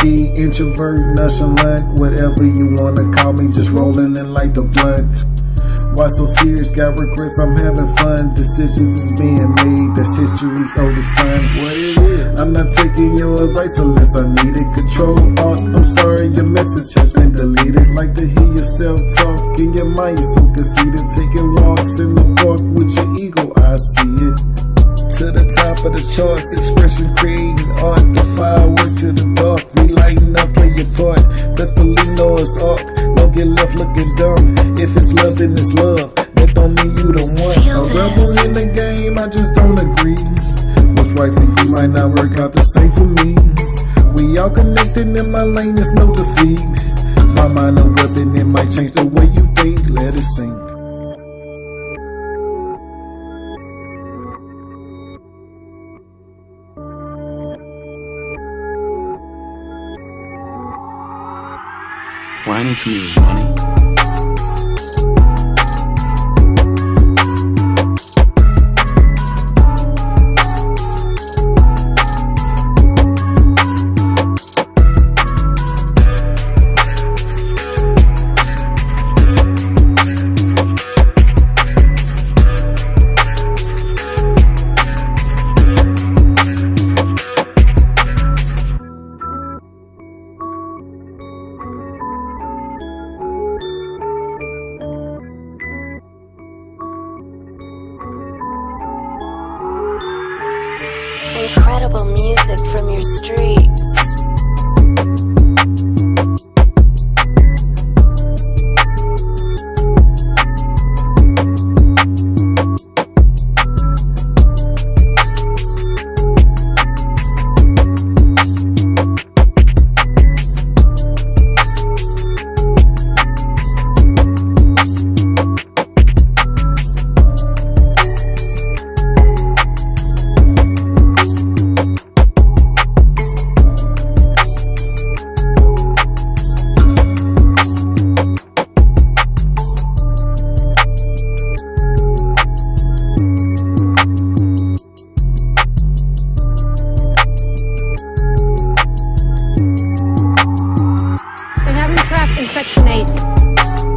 key, introvert, nonchalant, whatever you wanna call me, just rolling in like the blunt. Why so serious? Got regrets, I'm having fun. Decisions is being made, that's history's oldest son. What it is? I'm not taking your advice unless I need it. Control alt, I'm sorry, your message has been deleted. Like to hear yourself talk in your mind, you're so conceited. Taking walks in the park with your ego, I see it. To the top of the charts, it's art. Don't get left looking dumb. If it's love, then it's love. That don't mean you the one. A rebel in the game, I just don't agree. What's right for you might not work out the same for me. We all connected in my lane, there's no defeat. My mind a weapon, it might change the way you think. Let it sink. What I need from you is money. Incredible music from your streets. Section 8.